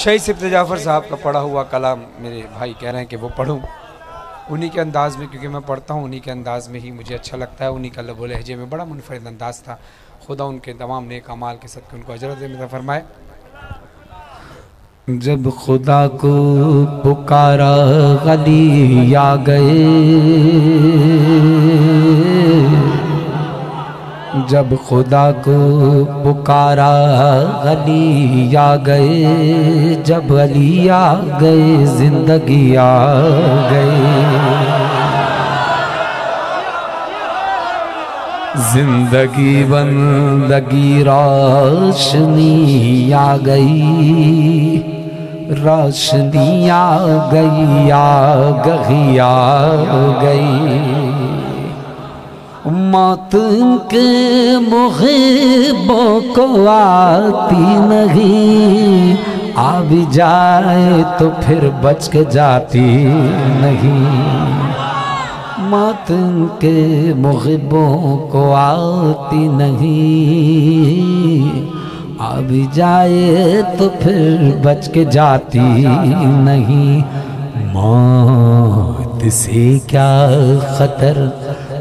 शहीद सिफ्त जाफ़र साहब का पढ़ा हुआ कलाम मेरे भाई कह रहे हैं कि वो पढ़ूँ। उन्हीं के अंदाज में, क्योंकि मैं पढ़ता हूँ, उन्हीं के अंदाज में ही मुझे अच्छा लगता है। उन्हीं का लबो लहजे में बड़ा मुनफरद अंदाज था। खुदा उनके तमाम नेक अमाल के सदक़े उनको अजरत में फरमाए। जब खुदा को पुकारा, गली आ गए। जब खुदा को पुकारा, अली आ गए। जब अली आ गए, ज़िंदगी आ गए ज़िंदगी बंदगी रोशनी आ गई। रोशनी आ गई आ गई आ गई। मौत के मुहिबों को आती नहीं। आ भी जाए तो फिर बच के जाती नहीं। मौत के मुहिबों को आती नहीं। आ भी जाए तो फिर बच के जाती नहीं। मौत से क्या खतर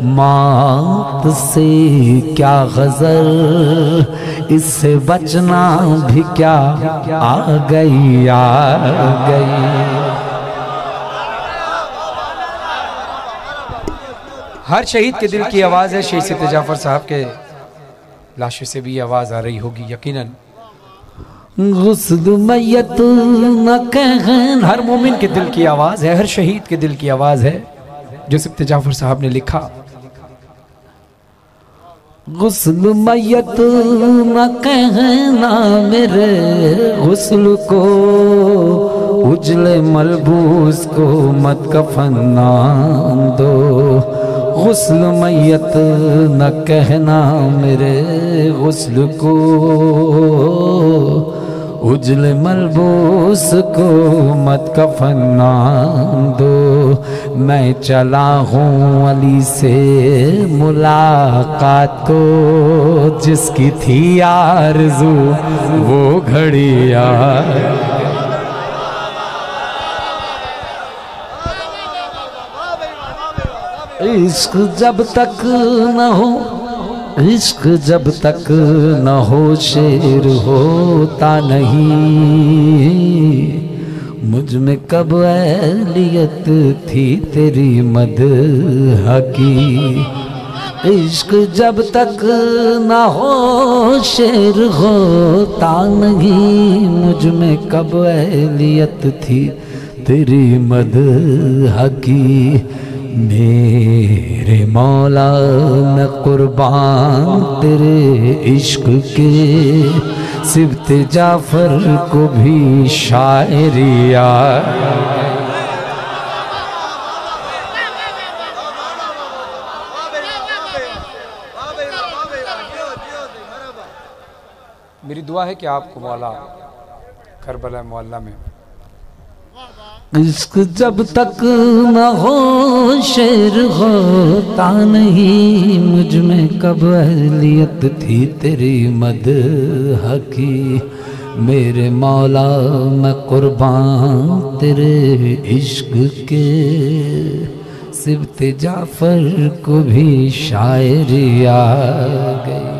मौत से क्या गजर इससे बचना भी क्या आ गई आ गई। हर शहीद के दिल की आवाज़ है शहीद सिद्ध जाफ़र साहब के। लाशों से भी आवाज़ आ रही होगी यकीनन। न कहन। हर मोमिन के दिल की आवाज़ है हर शहीद के दिल की आवाज़ है जो सिद्ध जाफ़र साहब ने लिखा। गुस्ल मैत न कहना मेरे गुस्ल को। उजले मलबूस को मत कफना दो। गुस्ल मैयत न कहना मेरे गुस्ल को। उजल मलबूस को मत कफना दो। मैं चला हूँ अली से मुलाकात को, जिसकी थी आरज़ू वो घड़ी आ इश्क जब तक न हो इश्क जब तक न हो शेर होता नहीं। मुझमें कब एलियत थी तेरी मद हकी इश्क जब तक न हो शेर होता नहीं। मुझमें कब एलियत थी तेरी मद हकी मेरे मौला, मैं कुर्बान तेरे इश्क के सिबत जाफ़र को भी शायरिया। मेरी दुआ है कि आपको मौला, करबला मोहल्ला में इश्क जब तक न हो शेर होता नहीं, मुझमें कब अहलियत थी तेरी मद हकी मेरे मौला, मैं कुर्बान तेरे इश्क के। सिबत जाफ़र को भी शायरी आ गई।